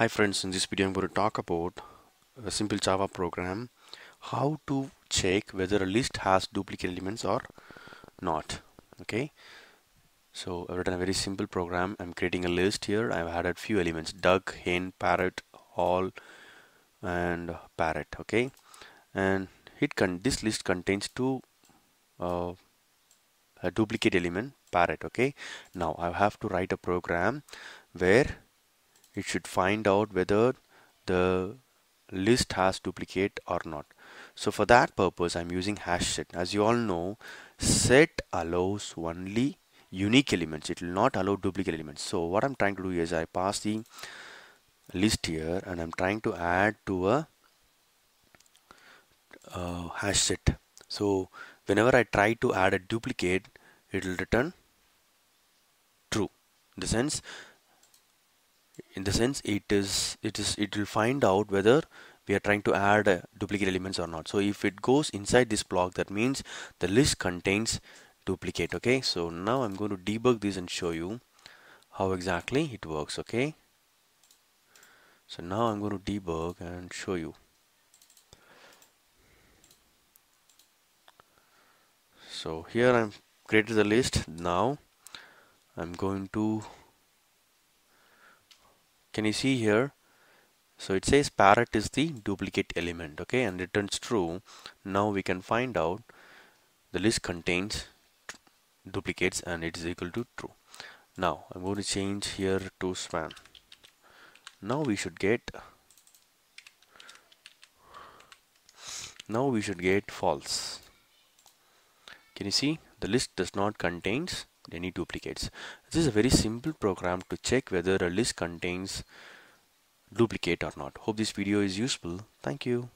Hi friends, in this video I'm going to talk about a simple Java program how to check whether a list has duplicate elements or not okay? So I've written a very simple program. I'm creating a list here. I've added few elements duck hen parrot all and parrot okay? And it con this list contains two uh, a duplicate element parrot okay? Now I have to write a program where it should find out whether the list has duplicate or not. So for that purpose I'm using hash set. As you all know set allows only unique elements. It will not allow duplicate elements. So what I'm trying to do is I pass the list here and I'm trying to add to a hash set. So whenever I try to add a duplicate it will return true. In the sense in the sense it is it is it will find out whether we are trying to add uh, duplicate elements or not. So if it goes inside this block that means the list contains duplicate okay? So now I'm going to debug this and show you how exactly it works okay? So now I'm going to debug and show you. So here I'm created the list. Now I'm going to can you see here? So it says parrot is the duplicate element okay? And returns true. Now we can find out the list contains duplicates and it is equal to true. Now I'm going to change here to span. Now we should get now we should get false. Can you see? The list does not contains any duplicates. This is a very simple program to check whether a list contains duplicate or not. Hope this video is useful. Thank you.